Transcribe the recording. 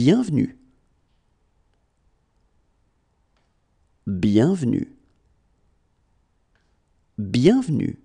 Bienvenue. Bienvenue. Bienvenue.